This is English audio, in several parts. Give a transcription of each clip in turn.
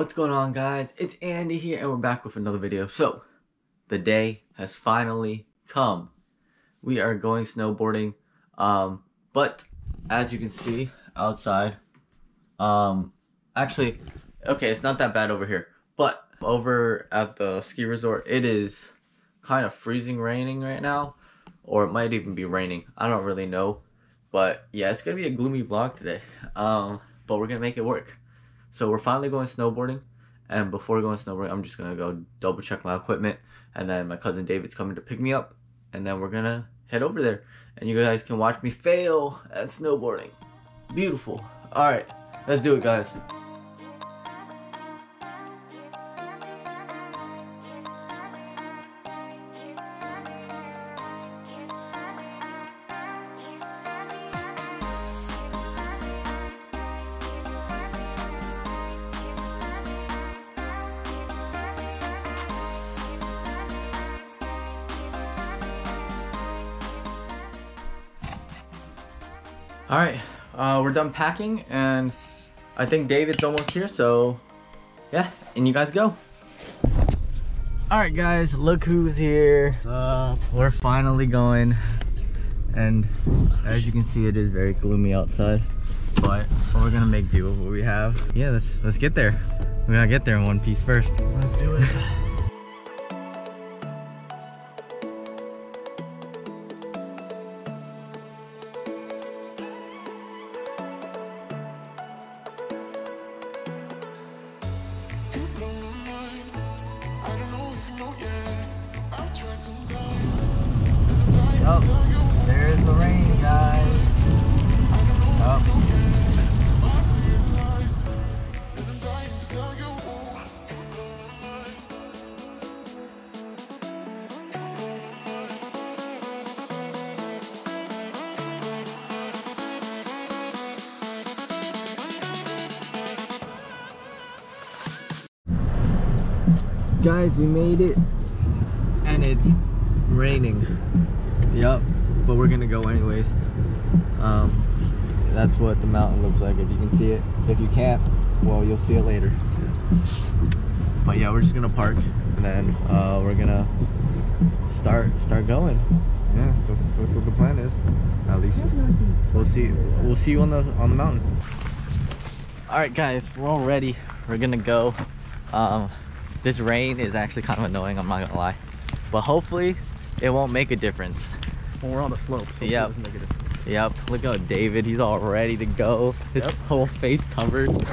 What's going on guys? It's Andy here and we're back with another video. So, the day has finally come. We are going snowboarding. Um, but as you can see outside, um, actually, okay, it's not that bad over here. But over at the ski resort, it is kind of freezing raining right now. Or it might even be raining. I don't really know. But yeah, it's gonna be a gloomy vlog today. Um, but we're gonna make it work. So we're finally going snowboarding. And before going snowboarding, I'm just gonna go double check my equipment. And then my cousin David's coming to pick me up. And then we're gonna head over there. And you guys can watch me fail at snowboarding. Beautiful. Alright, let's do it guys. All right, uh, we're done packing and I think David's almost here, so yeah, and you guys go. All right, guys, look who's here. What's up? We're finally going, and as you can see, it is very gloomy outside, but we're gonna make do with what we have. Yeah, let's let's get there. We gotta get there in one piece first. Let's do it. Guys, we made it. And it's raining. Yep, but we're gonna go anyways. Um, that's what the mountain looks like if you can see it. If you can't, well, you'll see it later. But yeah, we're just gonna park and then uh, we're gonna start start going. Yeah, that's, that's what the plan is. At least we'll see. We'll see you on the on the mountain. All right, guys, we're all ready. We're gonna go. Um, this rain is actually kind of annoying. I'm not gonna lie, but hopefully it won't make a difference. Well, we're on the slope, so Yep. it doesn't make a difference. Yep, look at David, he's all ready to go. His Yep. whole face covered.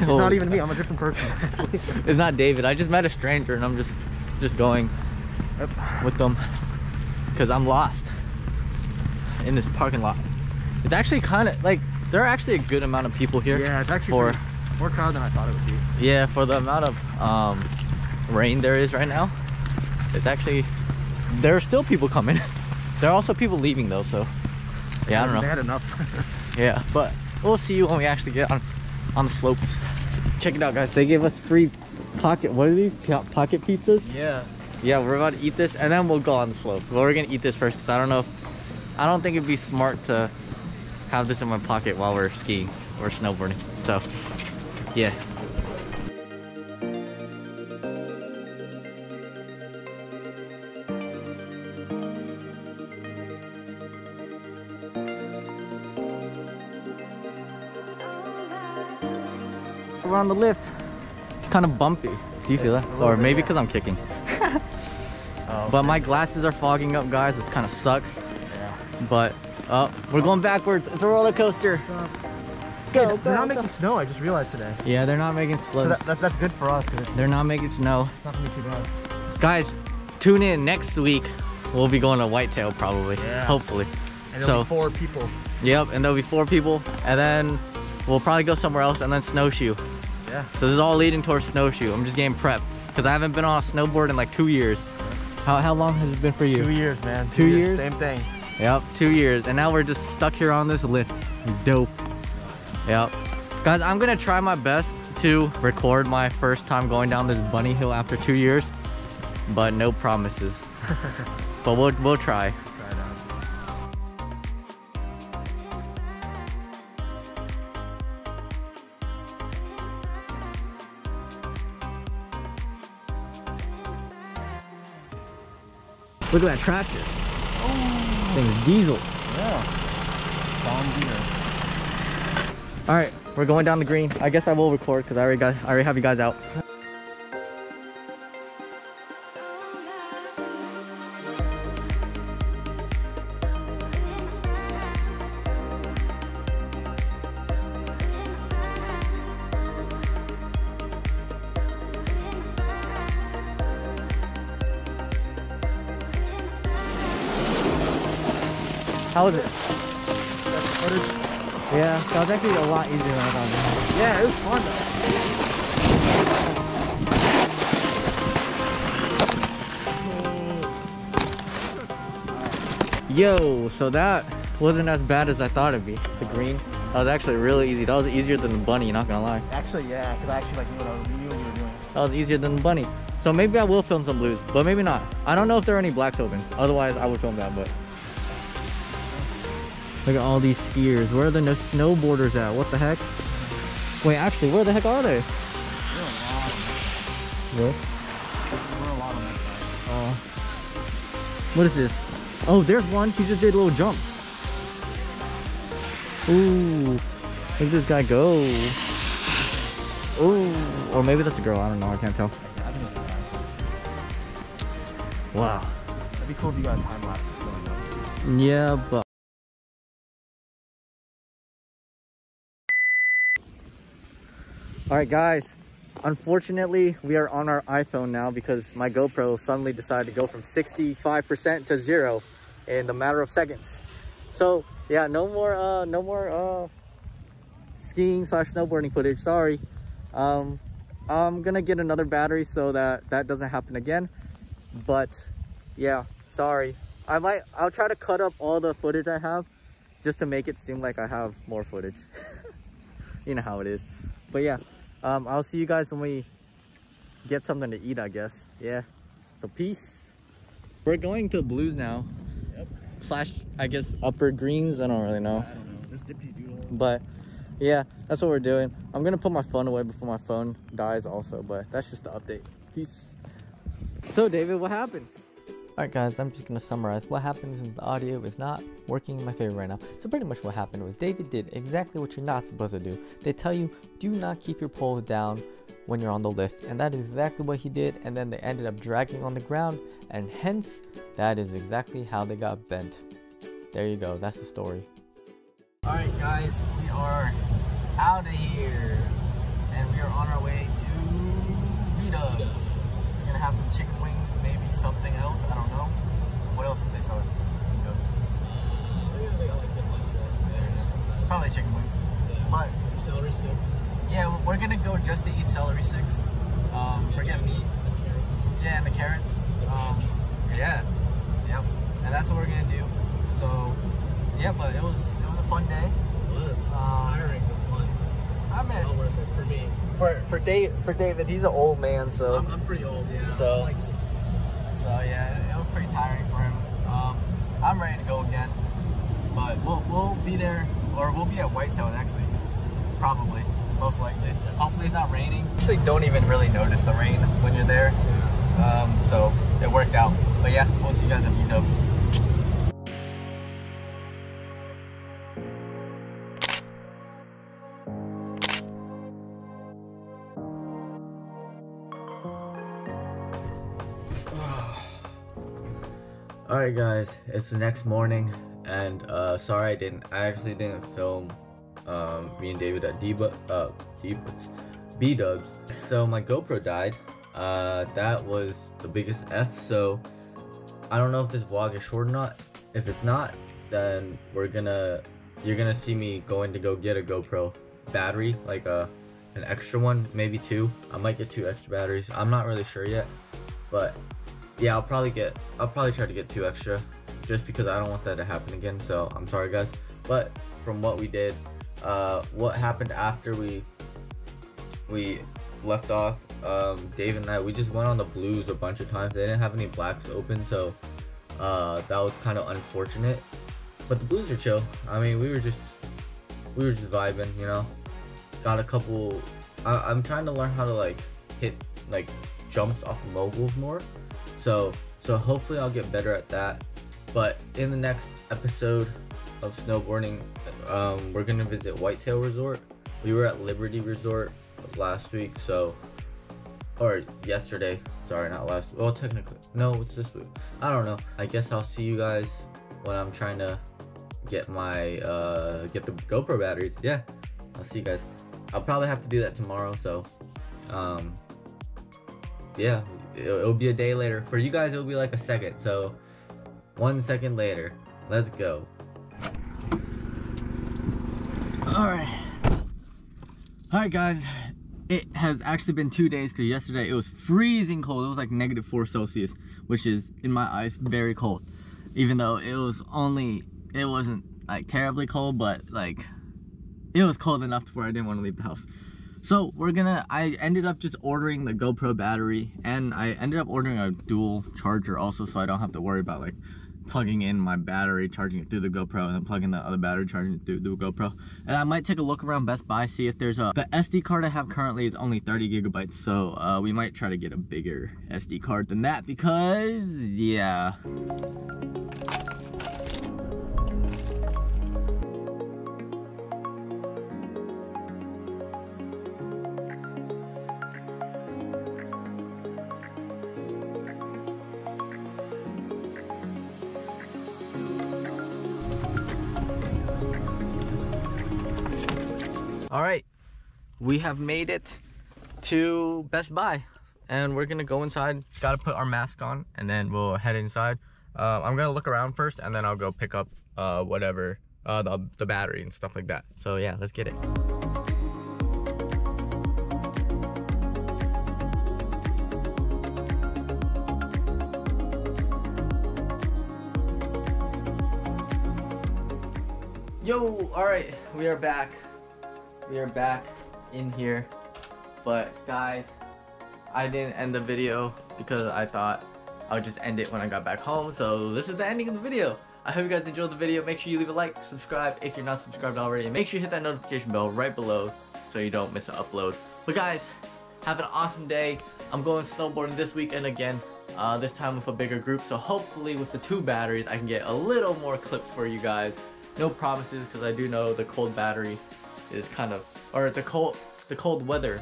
It's not even me, I'm a different person. It's not David, I just met a stranger and I'm just just going Yep. with them. Cause I'm lost in this parking lot. It's actually kind of like, there are actually a good amount of people here. Yeah, it's actually for, pretty- more crowd than I thought it would be. yeah, for the amount of um, rain there is right now. It's actually, there are still people coming. there are also people leaving though, so yeah, I don't know. They had enough. Yeah, but we'll see you when we actually get on on the slopes. Check it out, guys. They gave us free pocket. What are these? Pocket pizzas? yeah. Yeah, we're about to eat this, and then we'll go on the slopes. But we're gonna eat this first, cause I don't know. If, I don't think it'd be smart to have this in my pocket while we're skiing or snowboarding. So, yeah. We're on the lift. It's kind of bumpy. Do you feel that? Or bit, maybe yeah. because I'm kicking. Oh, But my glasses are fogging up, guys. This kind of sucks. yeah. But oh, we're going backwards. It's a roller coaster. Go, They're not go, making snow, I just realized today. Yeah, they're not making So that, that, that's good for us, They're not making snow. it's not gonna be too bad. Guys, tune in next week. We'll be going to Whitetail probably. Yeah. Hopefully. And there'll So- be four people. Yep, and there'll be four people. And then we'll probably go somewhere else and then snowshoe. Yeah. So this is all leading towards snowshoe. I'm just getting prepped. Because I haven't been on a snowboard in like two years. How, how long has it been for you? Two years, man. Two years? Same thing. Yep, two years. And now we're just stuck here on this lift. Dope. Yep. Guys, I'm gonna try my best to record my first time going down this bunny hill after two years, but no promises. but we'll, we'll try. Look at that tractor. Oh. Thing diesel. Yeah. bomb gear all right, we're going down the green. I guess I will record because I already got, I already have you guys out. How was it? Yeah, that was actually a lot easier than I thought. Yeah, it was fun though. Yo, so that wasn't as bad as I thought it'd be. The green. That was actually really easy. That was easier than the bunny, not gonna lie. Actually, yeah, because I actually like knew what, I, knew what you were doing. That was easier than the bunny. So maybe I will film some blues, but maybe not. I don't know if there are any blacks open. Otherwise, I would film that, but. Look at all these skiers. Where are the no snowboarders at? What the heck? Wait, actually, where the heck are they? There were a lot of them. What? There were a lot of them. Oh. What is this? Oh, there's one. He just did a little jump. Ooh. Look at this guy go. Ooh. Or maybe that's a girl. I don't know. I can't tell. I think it's nice. Wow. It'd be cool if you got a time lapse going up. Yeah, but. Alright, guys. Unfortunately, we are on our iPhone now because my GoPro suddenly decided to go from 65% to zero in the matter of seconds. So, yeah, no more, uh, no more, uh, skiing slash snowboarding footage. Sorry. Um, I'm gonna get another battery so that that doesn't happen again. But, yeah, sorry. I might, I'll try to cut up all the footage I have just to make it seem like I have more footage. you know how it is. But yeah, um, I'll see you guys when we get something to eat, I guess. Yeah. So peace. We're going to Blues now. Yep. Slash, I guess, Upper Greens. I don't really know. I don't know. Dipsy But yeah, that's what we're doing. I'm gonna put my phone away before my phone dies also, but that's just the update. Peace. So David, what happened? Alright guys, I'm just gonna summarize what happened since the audio is not working in my favor right now. So pretty much what happened was David did exactly what you're not supposed to do. They tell you do not keep your poles down when you're on the lift and that is exactly what he did and then they ended up dragging on the ground and hence that is exactly how they got bent. There you go, that's the story. Alright guys, we are out of here and we are on our way to B-Dubs. Gonna have some chicken wings, maybe something else, I don't know. What else did they sell at B-Dubs? Probably chicken wings. But Celery sticks. yeah, we're gonna go just to eat celery sticks. Um, forget meat. Yeah, and the carrots. Um, yeah, yep. And that's what we're gonna do. So, yeah, but it was it was a fun day. It was. Um, Tiring I Well worth it for me. for for Dave for David, he's an old man, so I'm, I'm pretty old, yeah. So- I'm like 60. So. so yeah, it was pretty tiring for him. Um, I'm ready to go again, but we'll we'll be there, or we'll be at Whitetail next week, probably, most likely. Hopefully it's not raining. Actually, don't even really notice the rain when you're there. Um, so it worked out. But yeah, we'll see you guys at B-Dubs. Alright guys, it's the next morning and uh sorry I didn't I actually didn't film um me and David at D uh D B dubs. So my GoPro died. Uh that was the biggest F so I don't know if this vlog is short or not. If it's not, then we're gonna you're gonna see me going to go get a GoPro battery, like a an extra one, maybe two. I might get two extra batteries. I'm not really sure yet. But yeah, I'll probably get I'll probably try to get two extra just because I don't want that to happen again. So I'm sorry guys. But from what we did, uh what happened after we we left off, um Dave and I we just went on the blues a bunch of times. They didn't have any blacks open, so uh that was kind of unfortunate. But the blues are chill. I mean we were just we were just vibing, you know. Got a couple I, I'm trying to learn how to like hit like jumps off of moguls more. So So hopefully I'll get better at that. But in the next episode of snowboarding, um, we're gonna visit Whitetail Resort. We were at Liberty Resort last week, so or yesterday. Sorry, not last. Well, technically, no, it's this week. I don't know. I guess I'll see you guys when I'm trying to get my uh get the GoPro batteries. Yeah, I'll see you guys. I'll probably have to do that tomorrow. So, um, yeah, it'll, it'll be a day later. For you guys, it'll be like a second. So, one second later. Let's go. All right. All right, guys. It has actually been two days because yesterday it was freezing cold. It was like negative four Celsius, which is in my eyes very cold. Even though it was only, it wasn't like terribly cold, but like it was cold enough to where I didn't want to leave the house. So we're gonna, I ended up just ordering the GoPro battery and I ended up ordering a dual charger also so I don't have to worry about like plugging in my battery, charging it through the GoPro, and then plugging the other battery, charging it through the GoPro. And I might take a look around Best Buy, see if there's a, the SD card I have currently is only 30 gigabytes, so uh, we might try to get a bigger SD card than that because, yeah. All right, we have made it to Best Buy and we're gonna go inside. Gotta put our mask on and then we'll head inside. Uh, I'm gonna look around first and then I'll go pick up uh, whatever, uh, the, the battery and stuff like that. So yeah, let's get it. Yo, all right, we are back. We are back in here. But guys, I didn't end the video because I thought I would just end it when I got back home. So this is the ending of the video. I hope you guys enjoyed the video. Make sure you leave a like, subscribe if you're not subscribed already, and make sure you hit that notification bell right below so you don't miss an upload. But guys, have an awesome day. I'm going snowboarding this weekend again. Uh, this time with a bigger group, so hopefully with the two batteries, I can get a little more clips for you guys. No promises, because I do know the cold battery is kind of, or the cold, the cold weather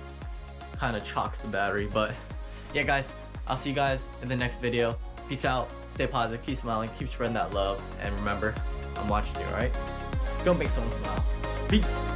kind of chalks the battery. But yeah, guys, I'll see you guys in the next video. Peace out. Stay positive. Keep smiling. Keep spreading that love. And remember, I'm watching you. Right. Go make someone smile. Peace.